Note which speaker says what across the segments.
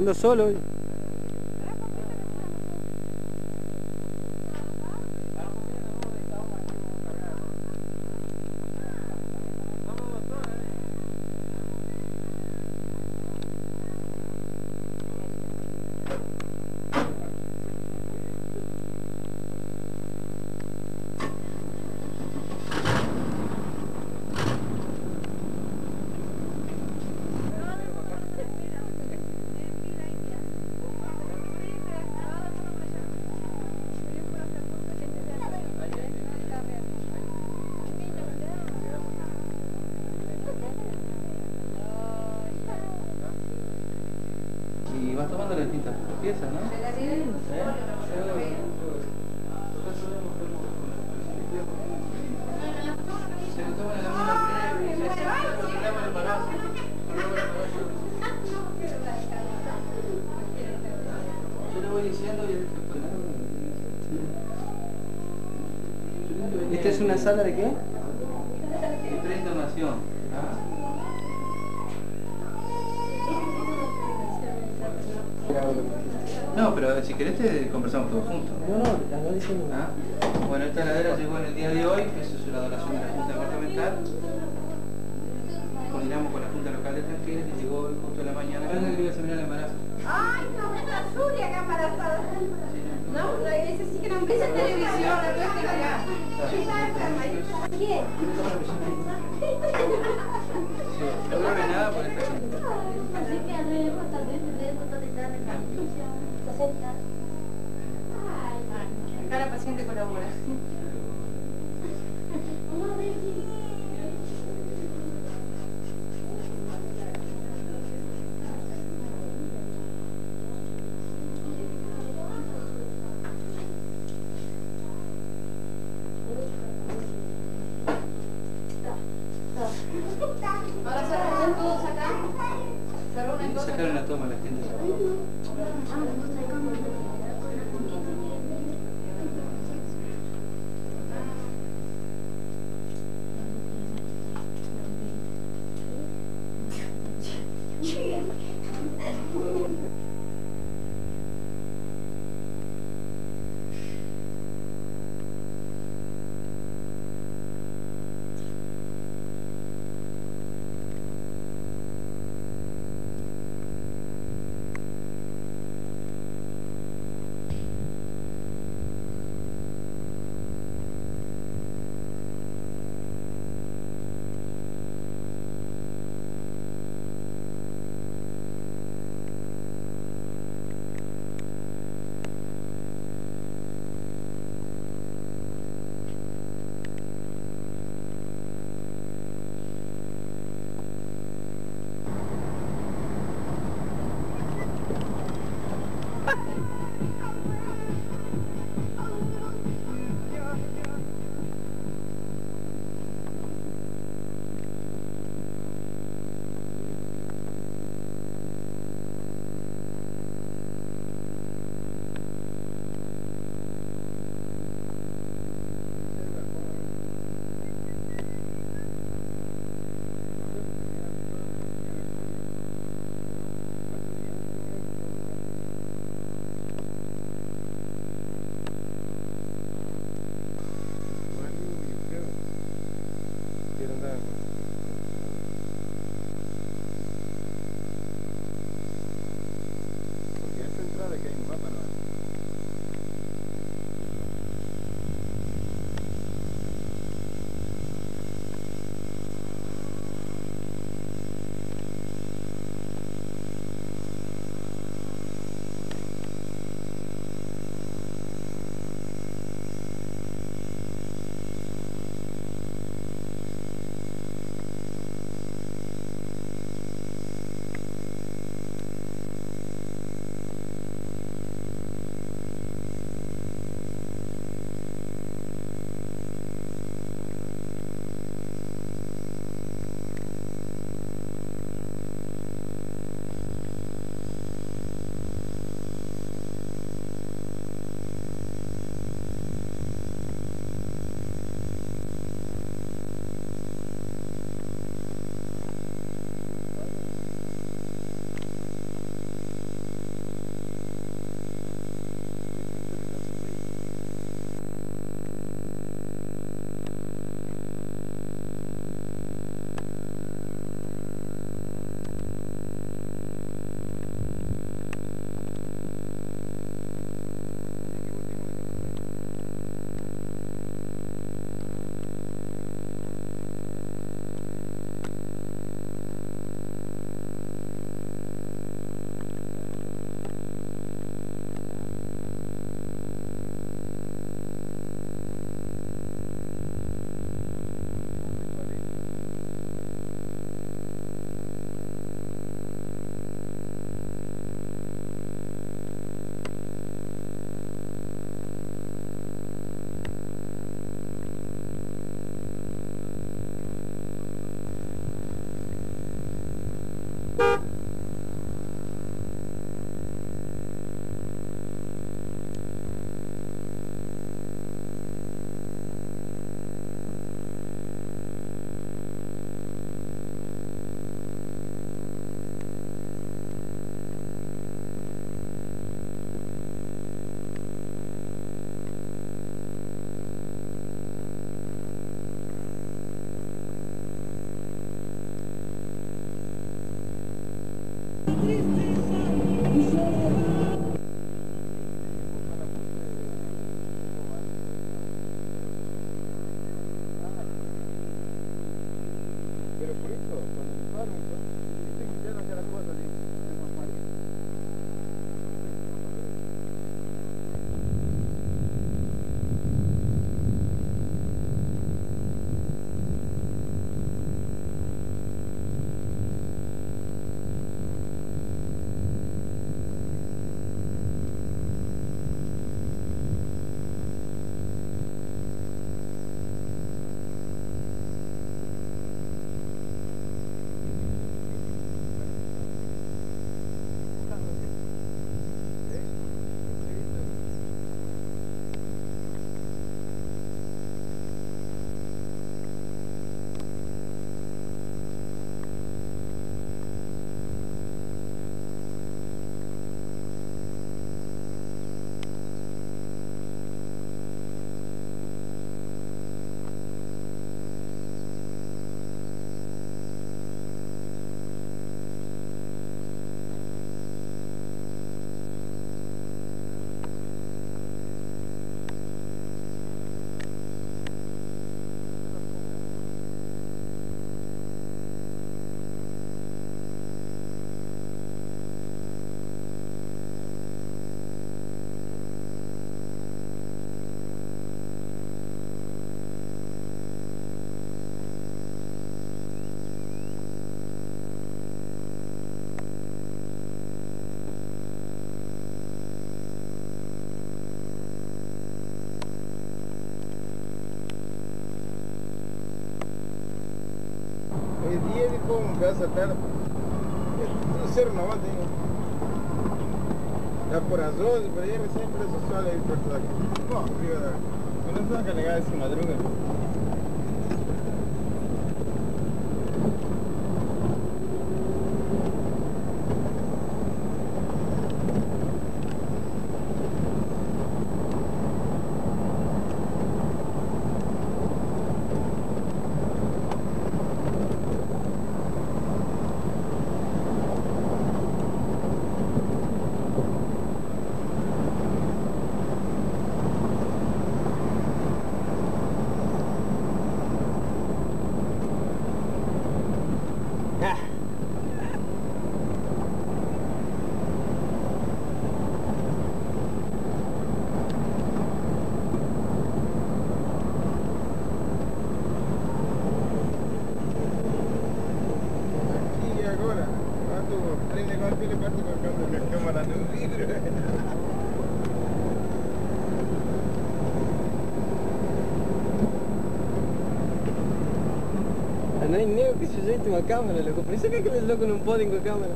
Speaker 1: Ando solo
Speaker 2: vas tomando las distintas piezas, ¿no? Se le toma la mano breve, se llama el embarazo. Yo le voy diciendo y él
Speaker 1: ¿Esta es una sala de qué?
Speaker 2: de preinternación. No, pero si querés te conversamos todos juntos.
Speaker 1: No, no, la ando diciendo.
Speaker 2: Ah, Bueno, esta heladera llegó en el día de hoy, eso es una donación de la Junta Departamental. Coordinamos con la Junta Local de Tranquila que llegó hoy justo en la mañana, el embarazo.
Speaker 3: Ay, no, esta Zulia acá embarazada. No, no, ese sí que no empieza en televisión, la verdad que.
Speaker 2: No
Speaker 3: Acá la paciente colabora. Ahora se todos acá. Se reúnen todos
Speaker 2: sacaron la toma a la gente.
Speaker 4: El día de cómo me va a saltar. No cero nomás tengo. Ya por las 12, pero ya recién por eso sale ahí por todo aquí. No, arriba. Con eso van a cargar esa madruga. Aquí agora, quando prende con aquele parte con a câmera no vidro.
Speaker 1: Hay nego que se lleve una cámara, loco. Por eso que aqueles locos não podem com a câmera.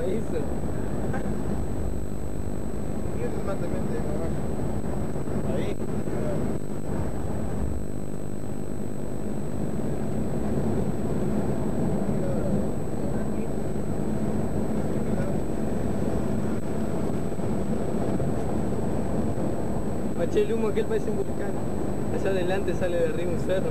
Speaker 1: É isso? El humo aquel parece un volcán. Allá adelante sale de arriba un cerro.